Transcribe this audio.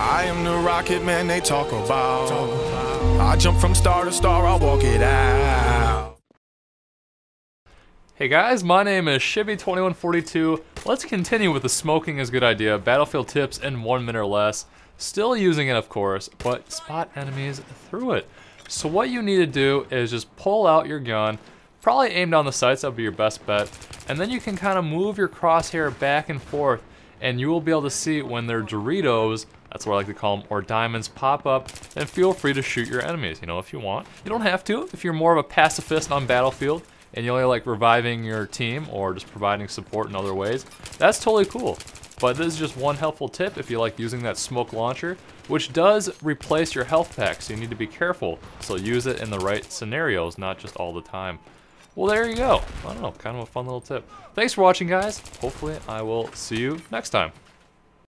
I am the rocket man they talk about. I jump from star to star, I'll walk it out. Hey guys, my name is Shibby2142. Let's continue with the smoking is good idea, battlefield tips in one minute or less. Still using it, of course, but spot enemies through it. So what you need to do is just pull out your gun, probably aim down the sights, that would be your best bet, and then you can kind of move your crosshair back and forth, and you will be able to see when their Doritos, that's what I like to call them, or diamonds pop up, and feel free to shoot your enemies, you know, if you want. You don't have to, if you're more of a pacifist on Battlefield, and you only like reviving your team or just providing support in other ways, that's totally cool. But this is just one helpful tip if you like using that smoke launcher, which does replace your health pack, so you need to be careful. So use it in the right scenarios, not just all the time. Well, there you go. I don't know, kind of a fun little tip. Thanks for watching, guys. Hopefully, I will see you next time.